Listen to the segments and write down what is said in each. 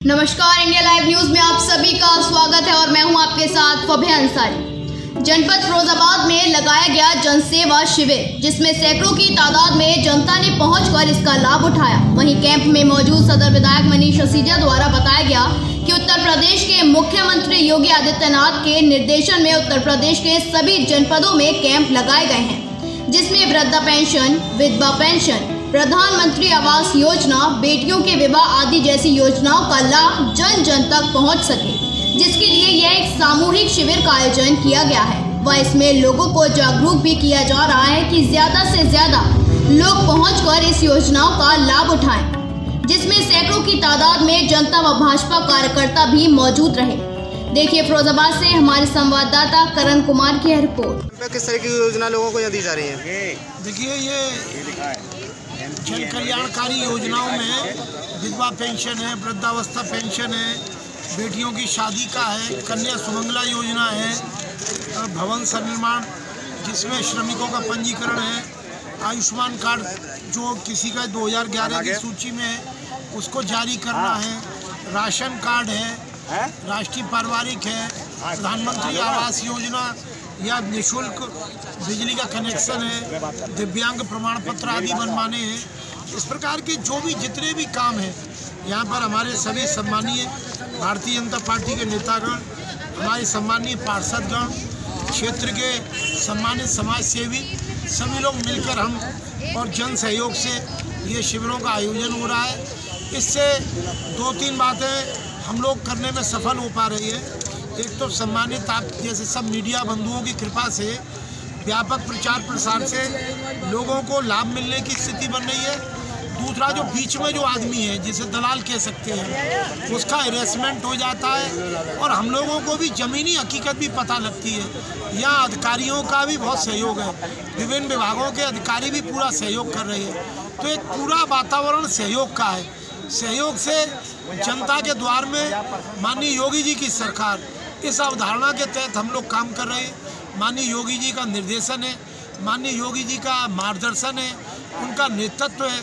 नमस्कार, India live news में आप सभी का स्वागत है और मैं हूँ आपके साथ फबे अंसारी। जनपद फिरोजाबाद में लगाया गया जनसेवा शिविर, जिसमें सैकड़ों की तादाद में जनता ने पहुंचकर इसका लाभ उठाया। वहीं कैंप में मौजूद सदर विधायक मनीष असीजा द्वारा बताया गया कि उत्तर प्रदेश के मुख्यमंत्री योगी आदित्यनाथ के निर्देशन में उत्तर प्रदेश के सभी जनपदों में कैंप लगाए गए हैं, जिसमें वृद्धा पेंशन, विधवा पेंशन प्रधानमंत्री आवास योजना बेटियों के विवाह आदि जैसी योजनाओं का लाभ जन जन तक पहुँच सके जिसके लिए यह एक सामूहिक शिविर का आयोजन किया गया है। व इसमें लोगों को जागरूक भी किया जा रहा है कि ज़्यादा से ज़्यादा लोग पहुंचकर इस योजनाओं का लाभ उठाएँ जिसमें सैकड़ों की तादाद में जनता व भाजपा कार्यकर्ता भी मौजूद रहे। देखिए फिरोजाबाद से हमारे संवाददाता करण कुमार की रिपोर्ट। किस तरह की योजना लोगों को यहाँ दी जा रही है? देखिए ये जन कल्याणकारी योजनाओं में विधवा पेंशन है वृद्धावस्था पेंशन है बेटियों की शादी का है कन्या सुमंगला योजना है भवन सनिर्माण जिसमें श्रमिकों का पंजीकरण है आयुष्मान कार्ड जो किसी का 2011 की सूची में है उसको जारी करना है राशन कार्ड है? राष्ट्रीय पारिवारिक है प्रधानमंत्री आवास योजना या निशुल्क बिजली का कनेक्शन है, दिव्यांग प्रमाण पत्र आदि बनवाने हैं। इस प्रकार के जो भी जितने भी काम हैं, यहाँ पर हमारे सभी सम्मानीय भारतीय जनता पार्टी के नेतागण, हमारे सम्मानीय पार्षदगण, क्षेत्र के सम्मानित समाज सेवी सभी लोग मिलकर हम और जन सहयोग से ये शिविरों का आयोजन हो रहा है। इससे दो तीन बातें हम लोग करने में सफल हो पा रही है। एक तो सम्मानित आप जैसे सब मीडिया बंधुओं की कृपा से व्यापक प्रचार प्रसार से लोगों को लाभ मिलने की स्थिति बन रही है। दूसरा जो बीच में जो आदमी है, जिसे दलाल कह सकते हैं, उसका हेरेसमेंट हो जाता है और हम लोगों को भी ज़मीनी हकीकत भी पता लगती है। यहाँ अधिकारियों का भी बहुत सहयोग है। विभिन्न विभागों के अधिकारी भी पूरा सहयोग कर रहे हैं। तो एक पूरा वातावरण सहयोग का है। सहयोग से जनता के द्वार में माननीय योगी जी की सरकार इस अवधारणा के तहत हम लोग काम कर रहे हैं। माननीय योगी जी का निर्देशन है, माननीय योगी जी का मार्गदर्शन है, उनका नेतृत्व है।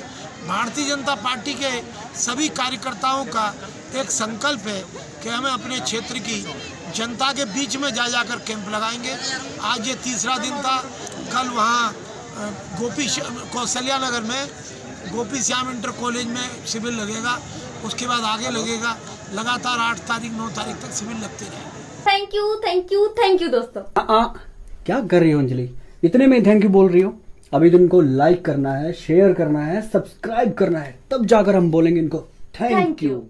भारतीय जनता पार्टी के सभी कार्यकर्ताओं का एक संकल्प है कि हमें अपने क्षेत्र की जनता के बीच में जा जाकर कैंप लगाएँगे। आज ये तीसरा दिन था, कल वहाँ गोपी कौशल्या नगर में गोपी श्याम इंटर कॉलेज में शिविर लगेगा उसके बाद आगे लगेगा लगातार आठ तारीख नौ तारीख तक शिविर लगते रहेंगे thank you thank you thank you दोस्तों। आ, आ, क्या कर रही हो अंजलि? इतने में थैंक यू बोल रही हो। अभी तो इनको लाइक करना है शेयर करना है सब्सक्राइब करना है तब जाकर हम बोलेंगे इनको। Thank you